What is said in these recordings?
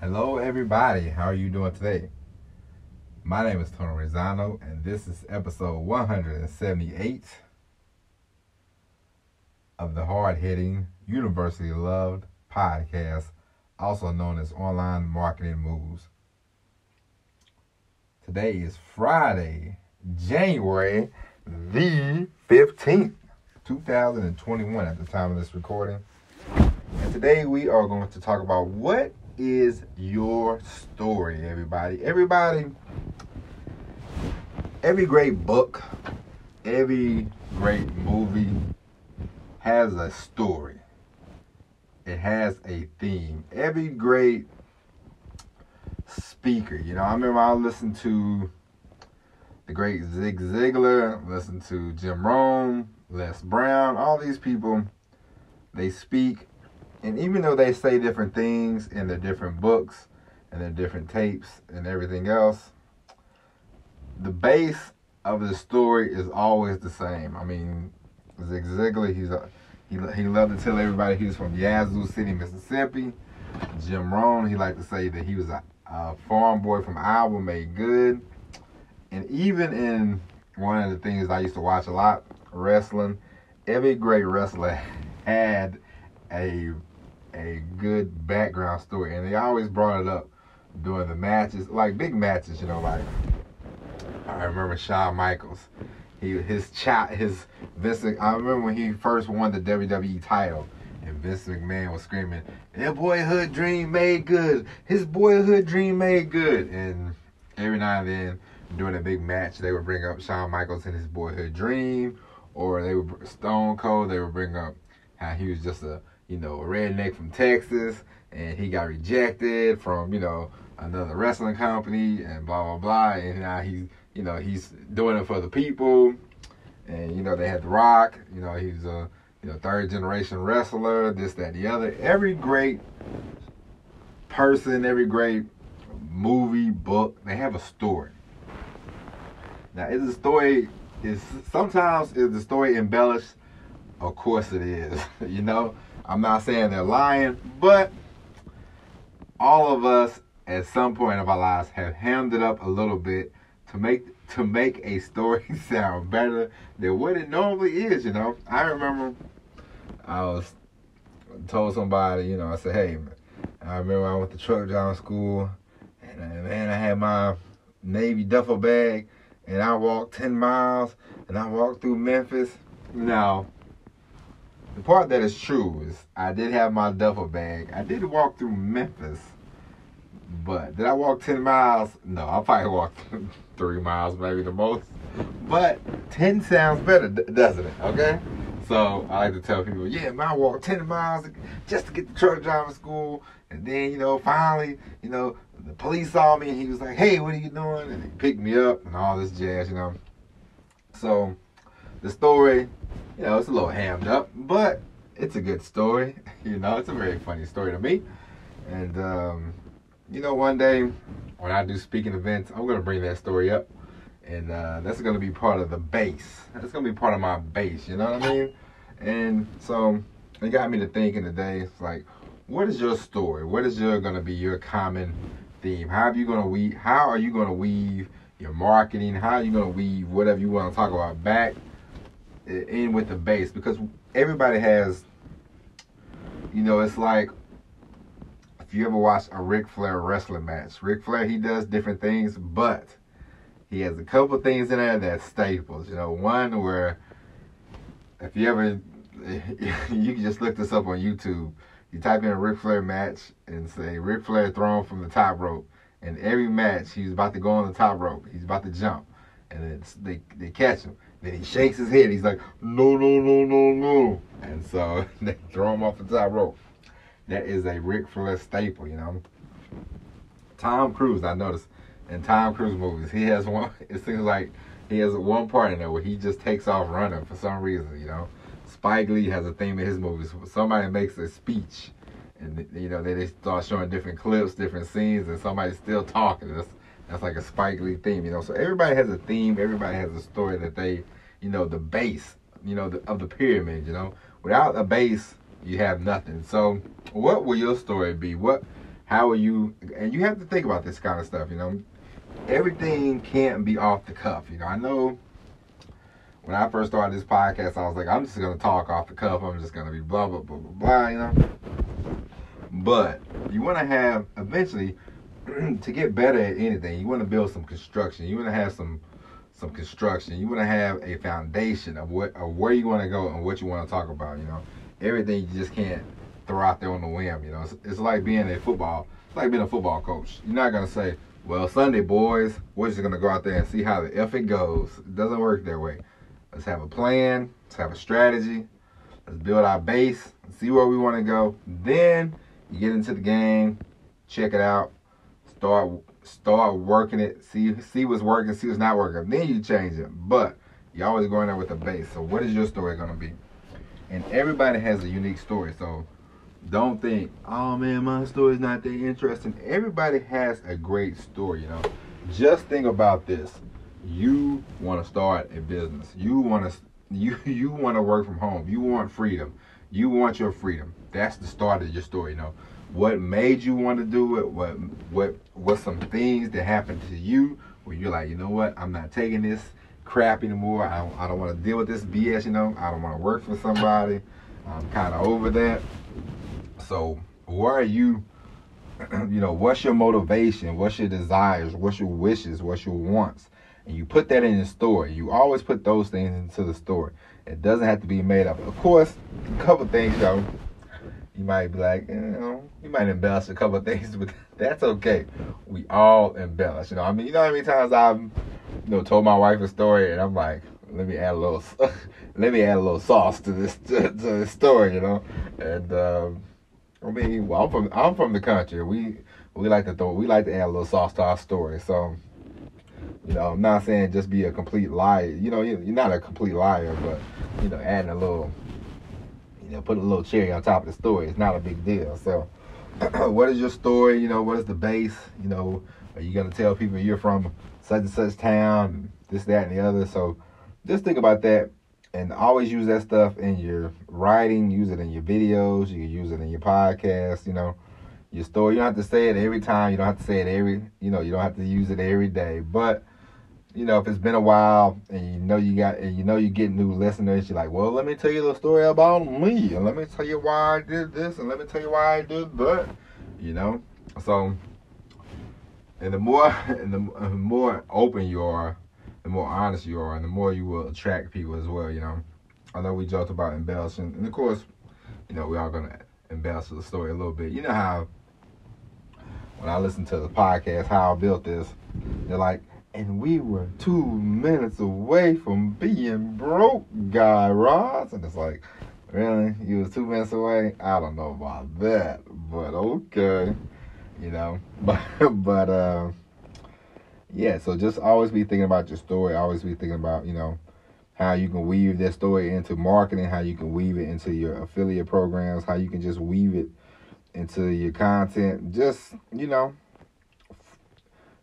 Hello, everybody. How are you doing today? My name is Tony Resonno, and this is episode 178 of the hard hitting, universally loved podcast, also known as Online Marketing Moves. Today is Friday, January the 15th, 2021, at the time of this recording. And today we are going to talk about what is your story, everybody. Everybody, every great book, every great movie has a story. It has a theme. Every great speaker, you know, I remember I listened to the great Zig Ziglar, listened to Jim Rohn, Les Brown, all these people, they speak and even though they say different things in their different books and their different tapes and everything else, the base of the story is always the same. I mean, Zig Ziglar, he's a, he he loved to tell everybody he was from Yazoo City, Mississippi. Jim Rohn, he liked to say that he was a, a farm boy from Iowa, made good. And even in one of the things I used to watch a lot, wrestling, every great wrestler had a a good background story, and they always brought it up during the matches, like big matches. You know, like I remember Shawn Michaels. He his chat his Vince. I remember when he first won the WWE title, and Vince McMahon was screaming, "His boyhood dream made good. His boyhood dream made good." And every now and then during a big match, they would bring up Shawn Michaels and his boyhood dream, or they would Stone Cold. They would bring up how he was just a you know, a redneck from Texas, and he got rejected from, you know, another wrestling company, and blah blah blah. And now he's, you know, he's doing it for the people. And you know, they had The Rock. You know, he's a, you know, third generation wrestler. This, that, the other. Every great person, every great movie, book, they have a story. Now, is the story is sometimes is the story embellished? Of course it is. you know, I'm not saying they're lying, but all of us at some point of our lives have hammed it up a little bit to make to make a story sound better than what it normally is, you know. I remember I was told somebody, you know, I said, hey, I remember I went to truck driving school and uh, man, I had my Navy duffel bag and I walked 10 miles and I walked through Memphis. Now, the part that is true is I did have my duffel bag. I did walk through Memphis, but did I walk 10 miles? No, I probably walked three miles, maybe the most. But 10 sounds better, doesn't it? Okay? So I like to tell people, yeah, man, I walked 10 miles just to get to truck driving school. And then, you know, finally, you know, the police saw me and he was like, hey, what are you doing? And he picked me up and all this jazz, you know. So the story you know, it's a little hammed up, but it's a good story. You know, it's a very funny story to me. And, um, you know, one day when I do speaking events, I'm going to bring that story up. And uh, that's going to be part of the base. That's going to be part of my base, you know what I mean? And so it got me to thinking today, it's like, what is your story? What is your going to be your common theme? How are you going to weave? How are you going to weave your marketing? How are you going to weave whatever you want to talk about back Uh, in with the base because everybody has, you know, it's like if you ever watch a Ric Flair wrestling match, Ric Flair he does different things, but he has a couple things in there that's staples. You know, one where if you ever you can just look this up on YouTube. You type in a Ric Flair match and say Ric Flair thrown from the top rope. And every match, he's about to go on the top rope. He's about to jump, and it's, they they catch him then he shakes his head. He's like, no, no, no, no, no. And so they throw him off the top rope. That is a Ric Flair staple, you know. Tom Cruise, I noticed in Tom Cruise movies, he has one. It seems like he has one part in there where he just takes off running for some reason, you know. Spike Lee has a theme in his movies. Somebody makes a speech, and you know they, they start showing different clips, different scenes, and somebody's still talking. That's that's like a Spike Lee theme, you know. So everybody has a theme. Everybody has a story that they, you know, the base, you know, the, of the pyramid. You know, without a base, you have nothing. So, what will your story be? What, How are you? And you have to think about this kind of stuff. You know, everything can't be off the cuff. You know, I know when I first started this podcast, I was like, I'm just gonna talk off the cuff. I'm just gonna be blah blah blah blah blah. You know. But you want to have eventually to get better at anything. You want to build some construction. You want to have some some construction. You want to have a foundation of what of where you want to go and what you want to talk about. You know, everything you just can't throw out there on the whim. You know, it's, it's like being a football. It's like being a football coach. You're not gonna say, "Well, Sunday, boys, we're just gonna go out there and see how the f it goes." It doesn't work that way. Let's have a plan. Let's have a strategy. Let's build our base. See where we want to go. Then you get into the game, check it out, start start working it, see see what's working, see what's not working. Then you change it. But you're always going there with a base. So what is your story gonna be? And everybody has a unique story. So don't think, oh man, my story's not that interesting. Everybody has a great story, you know. Just think about this. You want to start a business. You want to you you want to work from home. You want freedom. You want your freedom. That's the start of your story, you know. What made you want to do it? What what what some things that happened to you where you're like, you know what? I'm not taking this crap anymore. I don't, I don't want to deal with this BS, you know. I don't want to work for somebody. I'm kind of over that. So, where are you? You know, what's your motivation? What's your desires? What's your wishes? What's your wants? And you put that in the story. You always put those things into the story. It doesn't have to be made up. Of course, a couple things, know, you might be like, you know, you might embellish a couple things, but that's okay. We all embellish. You know, I mean, you know how many times I've, you know, told my wife a story and I'm like, let me add a little, let me add a little sauce to this to, to this story, you know, and. Um, I mean, well, I'm from I'm from the country. We we like to throw we like to add a little sauce to our story. So, you know, I'm not saying just be a complete liar. You know, you're not a complete liar, but you know, adding a little, you know, put a little cherry on top of the story. It's not a big deal. So, what is your story? You know, what is the base? You know, are you gonna tell people you're from such and such town, this, that, and the other? So, just think about that and always use that stuff in your writing, use it in your videos, you can use it in your podcast, you know, your story. You don't have to say it every time, you don't have to say it every, you know, you don't have to use it every day. But, you know, if it's been a while and you know you got and you know you get new listeners, you're like, well, let me tell you the story about me, and let me tell you why I did this, and let me tell you why I did that, you know. So, and the more and the more open you are the more honest you are and the more you will attract people as well, you know. I know we joked about embellishing, and of course, you know, we are gonna embellish the story a little bit. You know how when I listen to the podcast, how I built this, they're like, and we were two minutes away from being broke, Guy Raz. And it's like, really? You was two minutes away? I don't know about that, but okay. You know, but but uh yeah, so just always be thinking about your story. Always be thinking about, you know, how you can weave that story into marketing, how you can weave it into your affiliate programs, how you can just weave it into your content. Just, you know,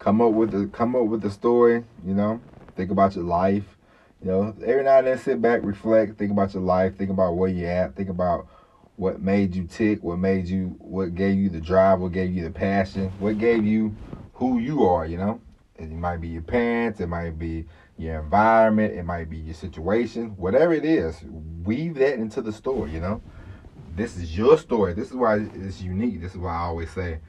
come up with the come up with the story, you know. Think about your life. You know, every now and then sit back, reflect, think about your life, think about where you're at, think about what made you tick, what made you what gave you the drive, what gave you the passion, what gave you who you are, you know. It might be your parents, it might be your environment, it might be your situation, whatever it is, weave that into the story, you know? This is your story. This is why it's unique. This is why I always say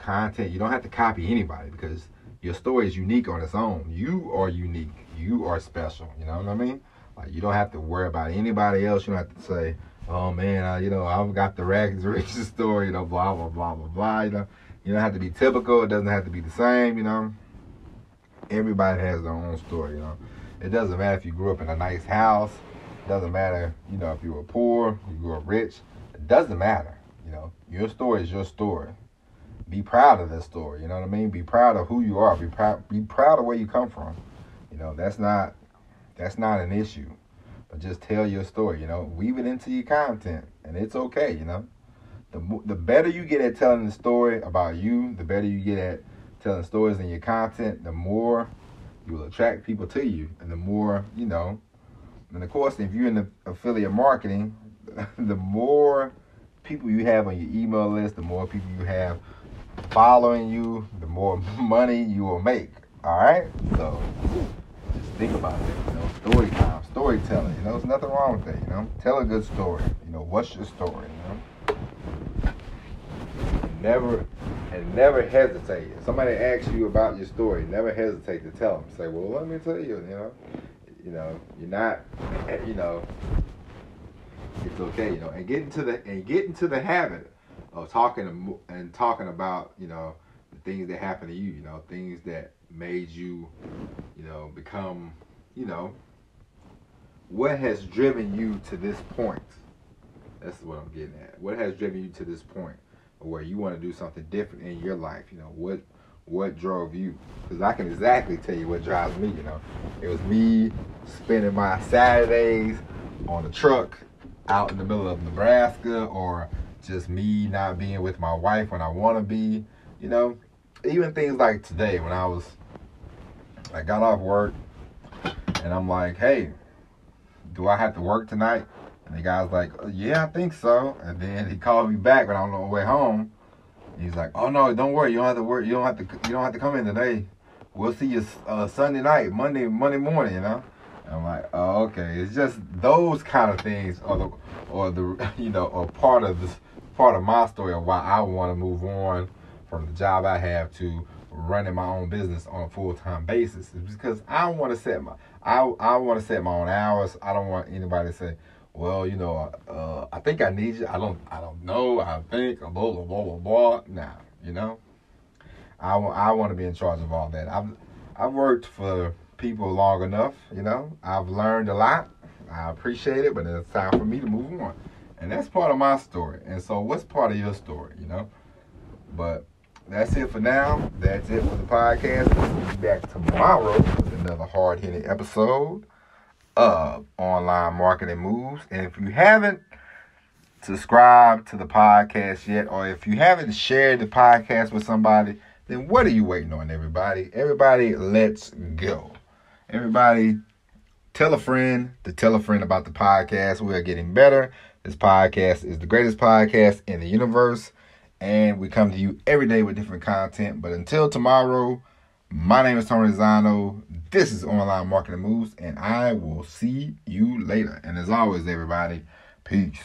content, you don't have to copy anybody because your story is unique on its own. You are unique. You are special. You know what I mean? Like you don't have to worry about anybody else. You don't have to say, "Oh man, I, you know, I've got the rags riches story." You know, blah blah blah blah blah. You know, you don't have to be typical. It doesn't have to be the same. You know, everybody has their own story, you know. It doesn't matter if you grew up in a nice house. It doesn't matter, you know, if you were poor, you grew up rich. It doesn't matter, you know. Your story is your story. Be proud of that story, you know what I mean? Be proud of who you are. Be proud be proud of where you come from. You know, that's not that's not an issue. But just tell your story, you know. Weave it into your content and it's okay, you know. The the better you get at telling the story about you, the better you get at telling stories in your content, the more you will attract people to you, and the more you know. And of course, if you're in the affiliate marketing, the more people you have on your email list, the more people you have following you, the more money you will make. All right, so just think about it. You know, story time, storytelling. You know, there's nothing wrong with that. You know, tell a good story. You know, what's your story? You know, never and never hesitate. If somebody asks you about your story, never hesitate to tell them. Say, well, let me tell you. You know, you know, you're not. You know, it's okay. You know, and get into the and get into the habit of talking and talking about you know the things that happened to you. You know, things that made you, you know, become, you know, what has driven you to this point? That's what I'm getting at. What has driven you to this point where you want to do something different in your life? You know, what what drove you? Because I can exactly tell you what drives me. You know, it was me spending my Saturdays on a truck out in the middle of Nebraska, or just me not being with my wife when I want to be. You know, even things like today when I was I got off work and I'm like, hey, do I have to work tonight? And the guy's like, yeah, I think so. And then he called me back when I'm on the way home. He's like, oh no, don't worry, you don't have to work. You don't have to. You don't have to come in today. We'll see you uh, Sunday night, Monday, Monday morning. You know. I'm like, oh, okay. It's just those kind of things, or the, or the, you know, or part of this, part of my story of why I want to move on from the job I have to running my own business on a full time basis is because I want to set my I I want to set my own hours. I don't want anybody to say, well, you know, uh, I think I need you. I don't I don't know. I think blah blah blah blah blah. Nah, you know, I want I want to be in charge of all that. I've I've worked for people long enough. You know, I've learned a lot. I appreciate it, but it's time for me to move on. And that's part of my story. And so, what's part of your story? You know, but that's it for now. That's it for the podcast. We'll be back tomorrow with another hard hitting episode of Online Marketing Moves. And if you haven't subscribed to the podcast yet, or if you haven't shared the podcast with somebody, then what are you waiting on, everybody? Everybody, let's go. Everybody, tell a friend to tell a friend about the podcast. We are getting better. This podcast is the greatest podcast in the universe and we come to you every day with different content. But until tomorrow, my name is Tony Zano. This is Online Marketing Moves, and I will see you later. And as always, everybody, peace.